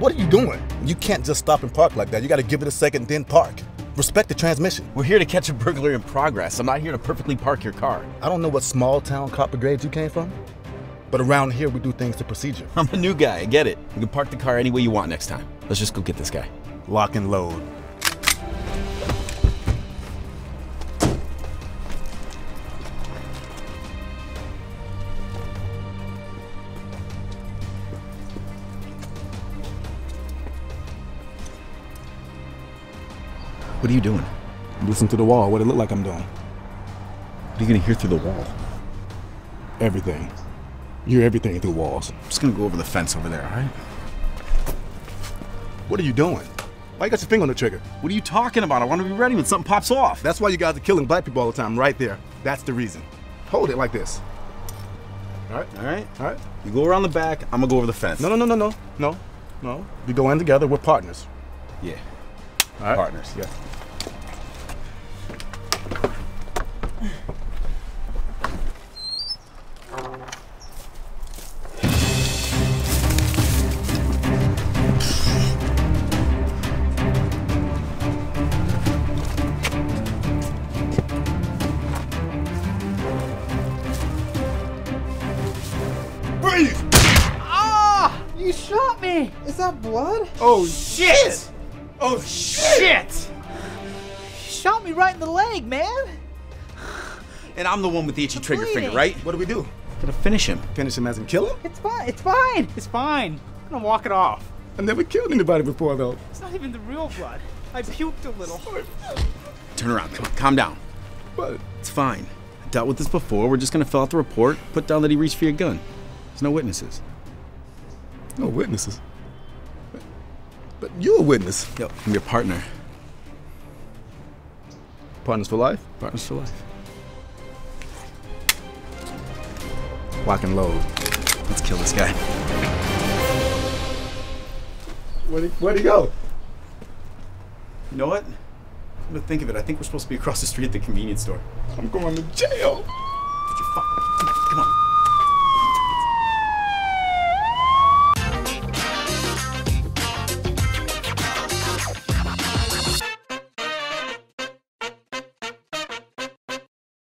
What are you doing? You can't just stop and park like that. You gotta give it a second, then park. Respect the transmission. We're here to catch a burglar in progress. I'm not here to perfectly park your car. I don't know what small town copper grades you came from, but around here we do things to procedure. I'm a new guy, I get it. You can park the car any way you want next time. Let's just go get this guy. Lock and load. What are you doing? Listen to the wall. What it look like I'm doing? What are you gonna hear through the wall? Everything. You hear everything through walls. I'm just gonna go over the fence over there, alright? What are you doing? Why you got your finger on the trigger? What are you talking about? I wanna be ready when something pops off. That's why you guys are killing black people all the time, right there. That's the reason. Hold it like this. All right, Alright? all right. You go around the back, I'm gonna go over the fence. No, no, no, no, no, no, no. We go in together. We're partners. Yeah. All right? Partners. Yeah. Ah! You shot me! Is that blood? Oh Shit! Oh Shit! You shot me right in the leg, man! And I'm the one with the itchy trigger bleeding. finger, right? What do we do? Gonna finish him. Finish him as in kill him? It's fine, it's fine! It's fine. I'm gonna walk it off. I never killed anybody before though. It's not even the real blood. I puked a little. Turn around, come on, calm down. But It's fine. I dealt with this before. We're just gonna fill out the report, put down that he reached for your gun. There's no witnesses. no witnesses. But, but you're a witness. Yep. I'm your partner. Partners for life. Partners for life. Lock and load. Let's kill this guy. Where'd he, where'd he go? You know what? I'm gonna think of it. I think we're supposed to be across the street at the convenience store. I'm going to jail. Get your fuck.